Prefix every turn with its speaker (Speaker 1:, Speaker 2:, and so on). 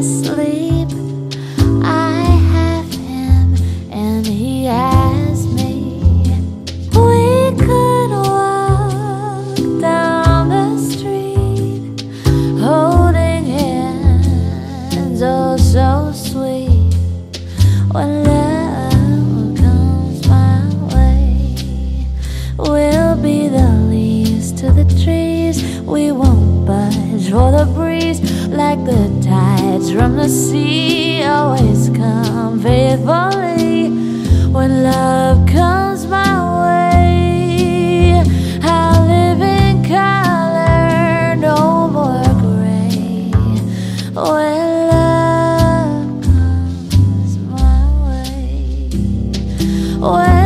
Speaker 1: in my sleep, I have him and he has trees. We won't budge for the breeze, like the tides from the sea. Always come faithfully when love comes my way. I'll live in color, no more gray. When love comes my way, when